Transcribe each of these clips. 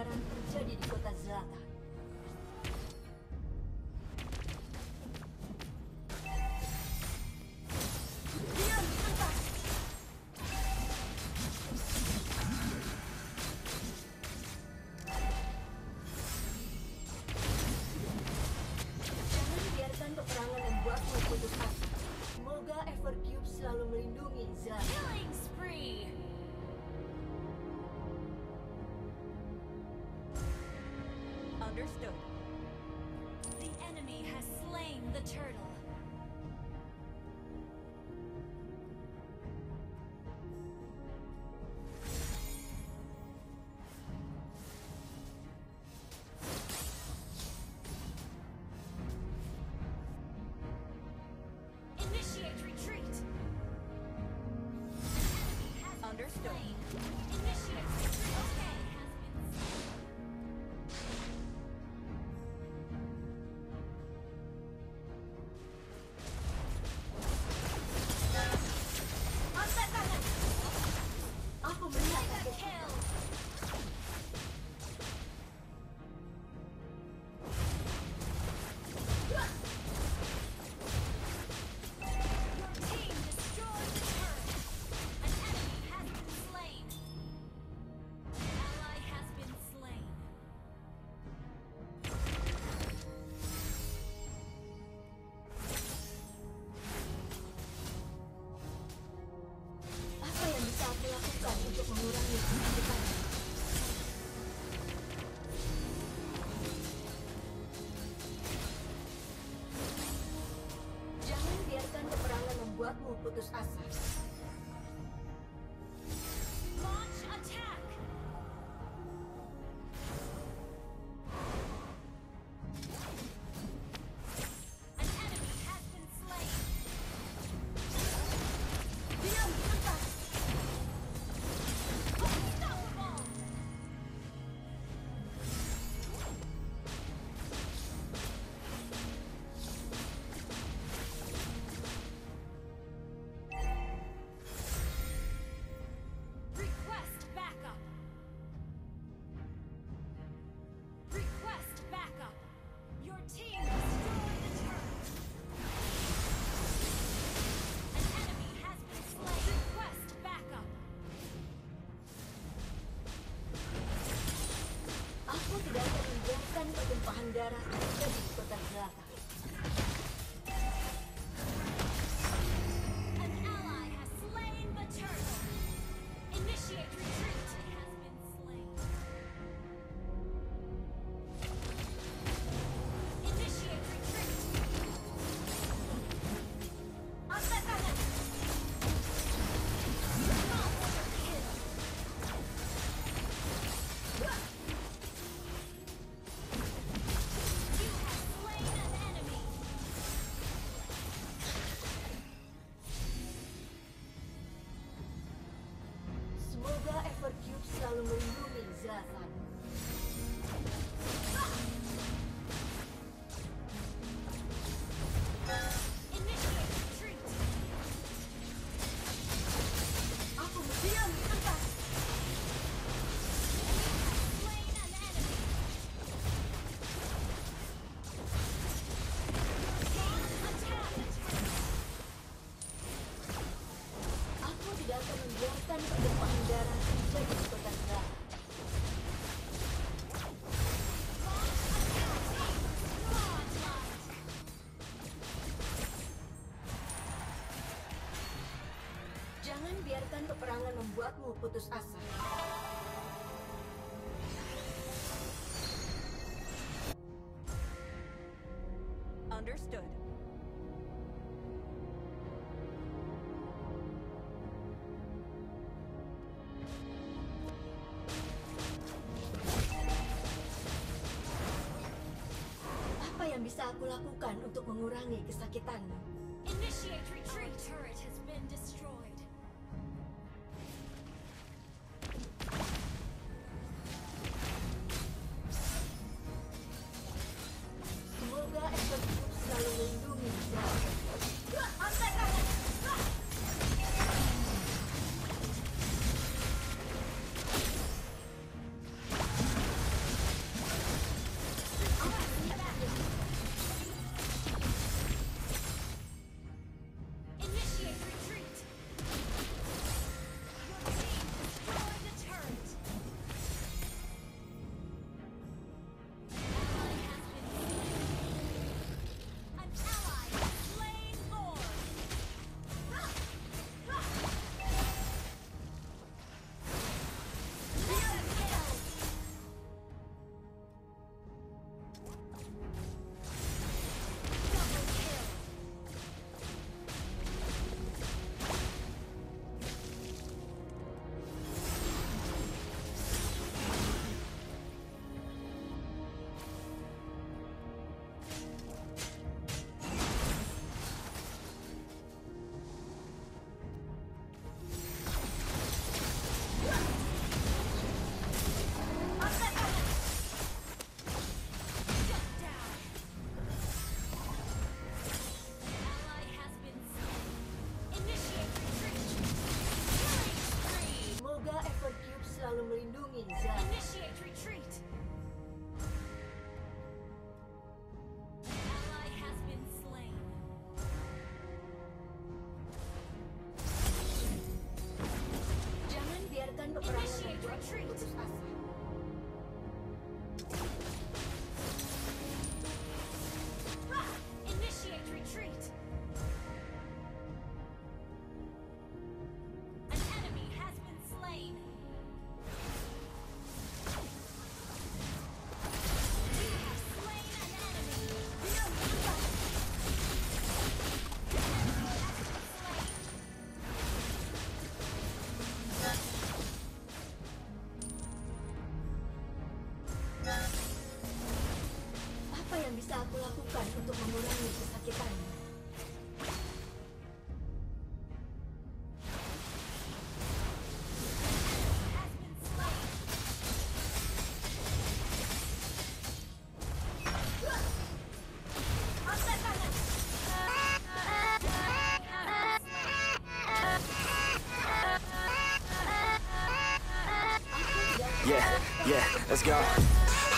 Гарант причалили кота зада. Understood. putus asa. Мы любим за biarkan peperangan membuatmu putus asa. Understood. Apa yang bisa aku lakukan untuk mengurangi kesakitanmu? Initiate retreat turret has been destroyed. Apa yang bisa aku lakukan untuk mengurangi kesakitannya? Yeah, yeah, let's go.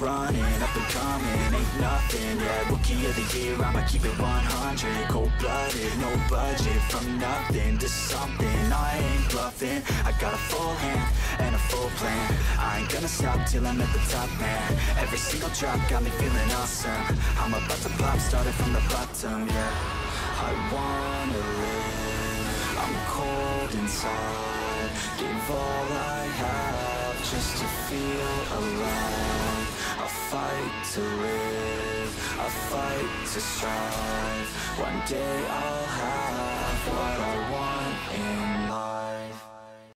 Running, up and coming, ain't nothing. Yeah, rookie of the year, I'ma keep it 100 Cold-blooded, no budget From nothing to something, I ain't bluffing I got a full hand and a full plan. I ain't gonna stop till I'm at the top, man. Every single drop got me feeling awesome. I'm about to pop, started from the bottom, yeah. I wanna live, I'm cold inside. Give all I have just to feel alive. I fight to live, I fight to strive. One day I'll have what I want